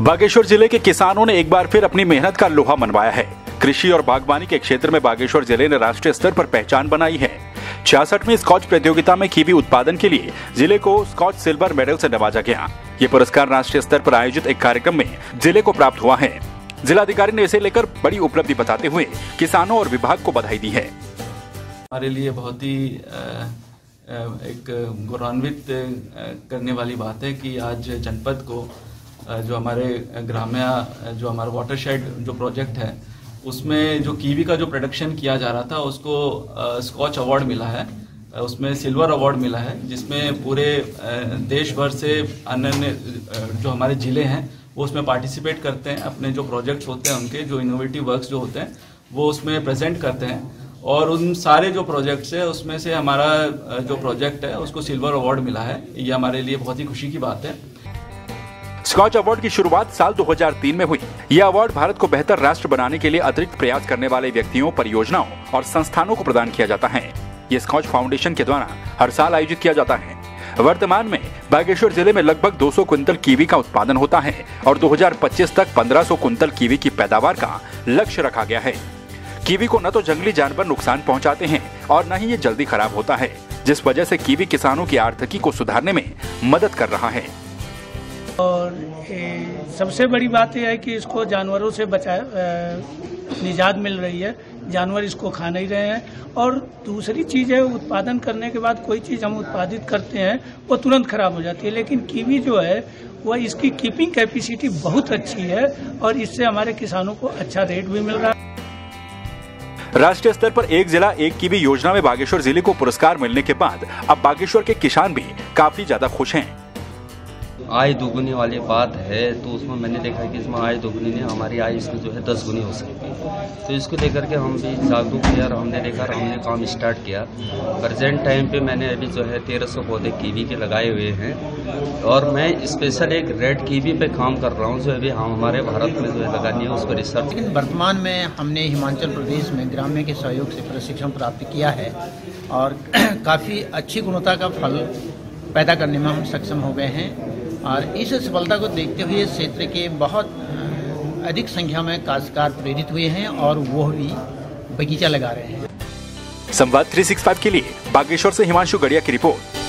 बागेश्वर ज़िले के किसानों ने एक बार फिर अपनी मेहनत का लोहा मनवाया है। कृषि और बागवानी के क्षेत्र में बागेश्वर ज़िले ने राष्ट्रीय स्तर पर पहचान बनाई है। छियासठवीं स्कॉच प्रतियोगिता में कीवी उत्पादन के लिए ज़िले को स्कॉच सिल्वर मेडल से नवाजा गया। ये पुरस्कार राष्ट्रीय स्तर पर आयोजित एक कार्यक्रम में ज़िले को प्राप्त हुआ है। जिलाधिकारी ने इसे लेकर बड़ी उपलब्धि बताते हुए किसानों और विभाग को बधाई दी है। हमारे लिए बहुत ही एक गौरवान्वित करने वाली बात है कि आज जनपद को जो हमारे ग्राम्य, जो हमारा वाटरशेड जो प्रोजेक्ट है, उसमें जो कीवी का जो प्रोडक्शन किया जा रहा था, उसको स्कॉच अवार्ड मिला है। उसमें सिल्वर अवार्ड मिला है, जिसमें पूरे देश भर से अन्य जो हमारे ज़िले हैं, वो उसमें पार्टिसिपेट करते हैं। अपने जो प्रोजेक्ट्स होते हैं, उनके जो इनोवेटिव वर्क्स जो होते हैं, वो उसमें प्रेजेंट करते हैं। और उन सारे जो प्रोजेक्ट्स है, उसमें से हमारा जो प्रोजेक्ट है, उसको सिल्वर अवार्ड मिला है। ये हमारे लिए बहुत ही खुशी की बात है। स्कॉच अवार्ड की शुरुआत साल 2003 में हुई। यह अवार्ड भारत को बेहतर राष्ट्र बनाने के लिए अतिरिक्त प्रयास करने वाले व्यक्तियों, परियोजनाओं और संस्थानों को प्रदान किया जाता है। ये स्कॉच फाउंडेशन के द्वारा हर साल आयोजित किया जाता है। वर्तमान में बागेश्वर ज़िले में लगभग 200 क्विंटल कीवी का उत्पादन होता है और 2025 तक 1500 क्विंटल कीवी की पैदावार का लक्ष्य रखा गया है। कीवी को न तो जंगली जानवर नुकसान पहुंचाते हैं और न ही ये जल्दी खराब होता है जिस वजह से कीवी किसानों की आर्थिकी को सुधारने में मदद कर रहा है। और ए, सबसे बड़ी बात यह है कि इसको जानवरों से बचा निजात मिल रही है। जानवर इसको खा नहीं रहे हैं। और दूसरी चीज़ है उत्पादन करने के बाद कोई चीज़ हम उत्पादित करते हैं वो तुरंत खराब हो जाती है। लेकिन कीवी जो है वह इसकी कीपिंग कैपेसिटी बहुत अच्छी है और इससे हमारे किसानों को अच्छा रेट भी मिल रहा है। राष्ट्रीय स्तर पर एक जिला, एक की भी योजना में बागेश्वर ज़िले को पुरस्कार मिलने के बाद अब बागेश्वर के किसान भी काफ़ी ज़्यादा खुश हैं। आय दोगुनी वाली बात है तो उसमें मैंने देखा कि इसमें आय दोगुनी ने हमारी आय इसमें जो है दस गुनी हो सकती है। तो इसको लेकर के हम भी जागरूक किया और हमने देखा हमने काम स्टार्ट किया। प्रजेंट टाइम पे मैंने अभी जो है तेरह सौ पौधे कीवी के लगाए हुए हैं। और मैं स्पेशल एक रेड कीवी पे काम कर रहा हूँ, जो अभी हम हमारे भारत में जो है लगानी है उस पर रिसर्च लेकिन वर्तमान में हमने हिमाचल प्रदेश में ग्राम्य के सहयोग से प्रशिक्षण प्राप्त किया है और काफ़ी अच्छी गुणवत्ता का फल पैदा करने में हम सक्षम हो गए हैं। और इस सफलता को देखते हुए क्षेत्र के बहुत अधिक संख्या में काश्तकार प्रेरित हुए हैं और वो भी बगीचा लगा रहे हैं। संवाद 365 के लिए बागेश्वर से हिमांशु गढ़िया की रिपोर्ट।